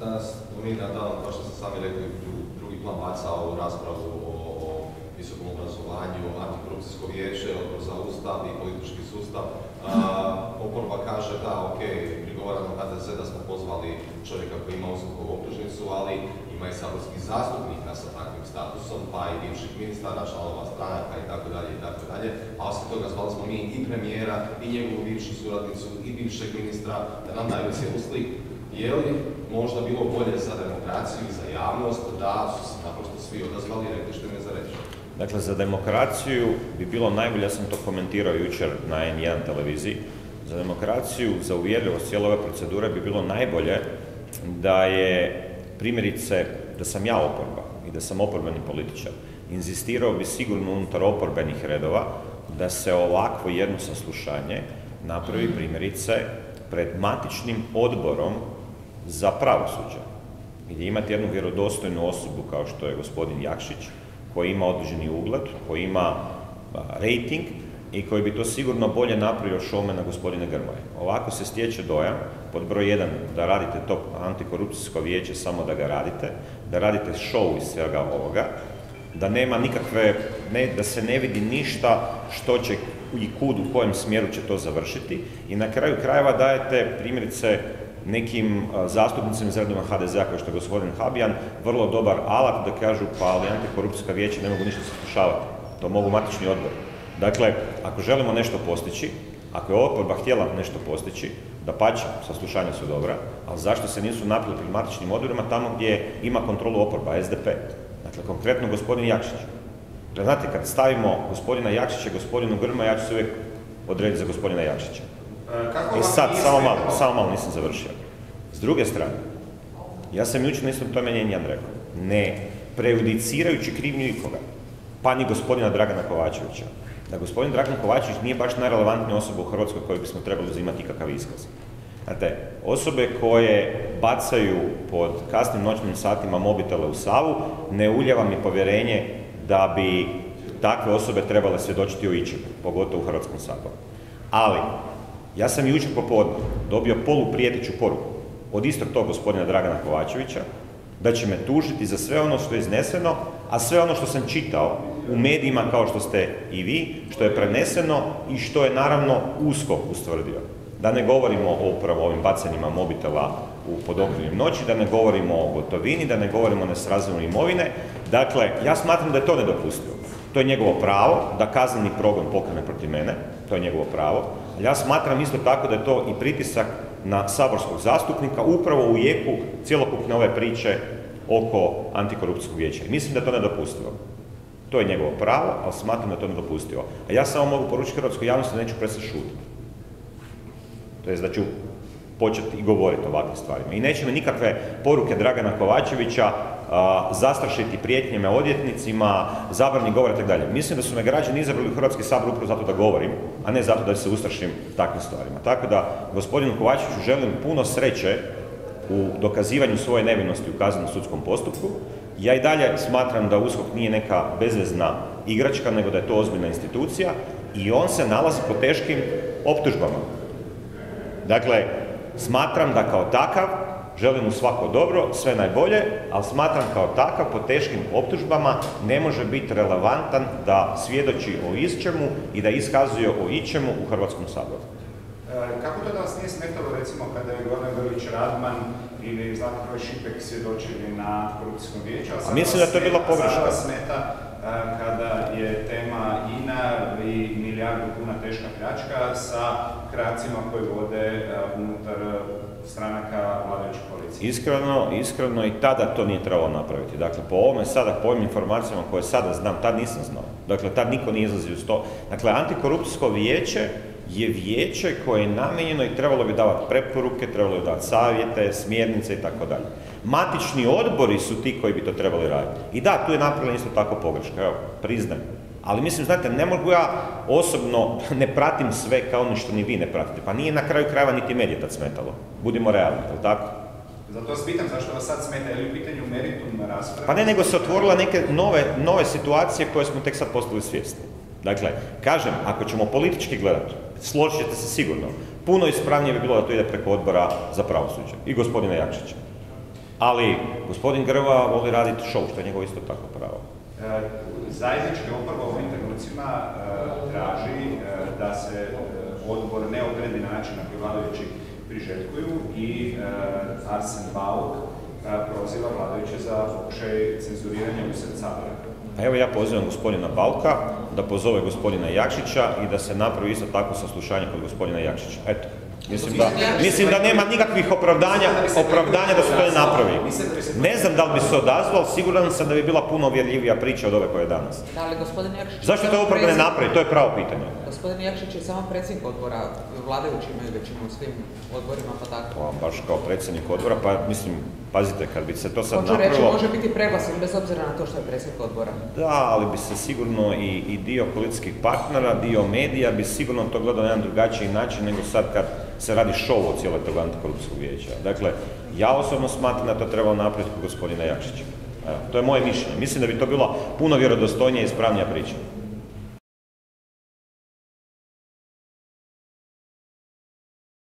Danas mi na dan, kao što ste sami rekli, u drugi plan baca ovu raspravu o, visokom obrazovanju, antikorupcijsko vijeće, odbor za ustav i politički sustav. Oporba kaže da, ok, prigovaramo HDZ da smo pozvali čovjeka koji ima uskokovu optužnicu, ali ima i saborskih zastupnika sa takvim statusom, pa i bivših ministara, članova stranaka i tako. A osim toga zvali smo mi i premijera, i njegovu bivšu suradnicu, i bivšeg ministra da nam daju cijelu sliku. Je li možda bilo bolje za demokraciju i za javnost da su se naprosto svi odazvali i rekli što je za reći? Dakle, za demokraciju bi bilo najbolje, ja sam to komentirao jučer na N1 televiziji, za demokraciju, za uvjerljivost cijele ove procedure bi bilo najbolje da je primjerice, da sam ja oporba i da sam oporbeni političar, inzistirao bi sigurno unutar oporbenih redova da se ovakvo jedno saslušanje napravi primjerice pred matičnim odborom za pravosuđe, gdje imate jednu vjerodostojnu osobu kao što je gospodin Jakšić, koji ima određeni ugled, koji ima rating i koji bi to sigurno bolje napravio šome na gospodine Grmoje. Ovako se stječe dojam, pod broj jedan, da radite to antikorupcijsko vijeće samo da ga radite, da radite show iz svega ovoga, da nema nikakve, ne, da se ne vidi ništa što će i kud u kojem smjeru će to završiti i na kraju krajeva dajete primjerice nekim zastupnicima iz redova HDZ-a kao što je gospodin Habijan vrlo dobar alat da kažu pa ali antikorupcijska vijeća ne mogu ništa saslušavati. To mogu matični odbor. Dakle, ako želimo nešto postići, ako je oporba htjela nešto postići, da pače, saslušanja su dobra, ali zašto se nisu napravili pred matičnim odborima tamo gdje ima kontrolu oporba, SDP? Dakle, konkretno gospodin Jakšić. Znate, kad stavimo gospodina Jakšića, gospodinu Grma, ja ću se uvijek odrediti za gospodina Jakšića. Kako I vam sad, samo malo, samo malo nisam završio. S druge strane, ja sam jučer na istom tome njenjan rekao, ne prejudicirajući krivnju ikoga, pa ni gospodina Dragana Kovačevića, da gospodin Dragan Kovačević nije baš najrelevantnija osoba u Hrvatskoj koju bismo trebali uzimati ikakav iskaz. Znate, osobe koje bacaju pod kasnim noćnim satima mobitele u Savu, ne uljeva mi povjerenje da bi takve osobe trebale svjedočiti o ičemu, pogotovo u Hrvatskom saboru. Ali, ja sam jučer popodne dobio poluprijeteću poruku od istog tog gospodina Dragana Kovačevića da će me tužiti za sve ono što je izneseno, a sve ono što sam čitao u medijima kao što ste i vi, što je preneseno i što je naravno usko ustvrdio. Da ne govorimo o upravo ovim bacanjima mobitela u podokrinim noći, da ne govorimo o gotovini, da ne govorimo o nesrazmjeru imovine. Dakle, ja smatram da je to nedopustivo. To je njegovo pravo da kazneni progon pokrene protiv mene, to je njegovo pravo. Ja smatram isto tako da je to i pritisak na saborskog zastupnika upravo u jeku cjelokupne ove priče oko antikorupcijskog vijeća. Mislim da je to nedopustivo. To je njegovo pravo, ali smatram da je to nedopustivo. A ja samo mogu poručiti hrvatskoj javnosti da neću prestati šutiti. To jest da ću početi i govoriti o ovakvim stvarima. I neće me nikakve poruke Dragana Kovačevića zastrašiti prijetnjama odjetnicima, zabrani govora i tako dalje. Mislim da su me građani izabrali u Hrvatski sabor upravo zato da govorim, a ne zato da se ustrašim takvim stvarima. Tako da gospodinu Kovačeviću želim puno sreće u dokazivanju svoje nevinosti u kaznenom sudskom postupku. Ja i dalje smatram da USKOK nije neka bezvezna igračka, nego da je to ozbiljna institucija i on se nalazi po teškim optužbama. Dakle, smatram da kao takav, želim mu svako dobro, sve najbolje, ali smatram kao takav po teškim optužbama ne može biti relevantan da svjedoči o ičemu i da iskazuje o ičemu u Hrvatskom saboru. E, Kako to da vas nije smetalo recimo kada je Goran Grlić Radman ili Zlatko Šipek svjedočili na korupcijskom vijeću? A sad mislim da to je bila a pogreška. smeta e, kada je tema INA i milijardu kuna teška pljačka sa kracima koji vode e, unutar stranaka vladajuće koalicije. Iskreno, iskreno i tada to nije trebalo napraviti. Dakle, po ovome sada, po ovim informacijama koje sada znam, tad nisam znao. Dakle, tad niko nije izlazio uz to. Dakle, antikorupcijsko vijeće je vijeće koje je namijenjeno i trebalo bi davati preporuke, trebalo bi davati savjete, smjernice i tako dalje. Matični odbori su ti koji bi to trebali raditi. I da, tu je napravljena isto tako pogreška, evo, priznajem. Ali mislim, znate, ne mogu ja osobno, ne pratim sve kao ni što ni vi ne pratite. Pa nije na kraju krajeva niti medije tad smetalo. Budimo realni, jel tako? Zato vas pitam zašto vas sad smeta, je li u pitanju meritum rasprave? Pa ne, nego se otvorila neke nove, nove situacije koje smo tek sad postali svjesni. Dakle, kažem, ako ćemo politički gledati, složit ćete se sigurno, puno ispravnije bi bilo da to ide preko odbora za pravosuđe i gospodina Jakšića. Ali gospodin Grva voli raditi show, što je njegovo isto tako pravo. E, Zajednički oporba ovim trenucima e, traži e, da se odbor ne odredi način na koji vladajući priželjkuju i Arsen Bauk proziva vladajuće za pokušaj cenzuriranja usred Sabora. A evo ja pozivam gospodina Balka da pozove gospodina Jakšića i da se napravi isto tako saslušanje kod gospodina Jakšića. Eto. Mislim da, mislim da nema nikakvih opravdanja, opravdanja da se to ne napravi. Ne znam da li bi se odazvao, ali siguran sam da bi bila puno uvjerljivija priča od ove koje je danas. Zašto to upravo ne napravi? To je pravo pitanje. Gospodin Jakšić je samo predsjednik odbora, vladajući imaju većinu u svim odborima, pa tako. Pa, baš kao predsjednik odbora, pa mislim, pazite, kad bi se to sad Hoću reći, može biti preglasan bez obzira na to što je predsjednik odbora. Da, ali bi se sigurno i, i dio koalicijskih partnera, dio medija bi sigurno to gledao na jedan drugačiji način nego sad kad se radi show o cijeloj tog antikorupcijskog vijeća. Dakle, ja osobno smatram da to trebalo napraviti kod gospodina Jakšića. Evo, to je moje mišljenje. Mislim da bi to bila puno vjerodostojnija i ispravnija priča.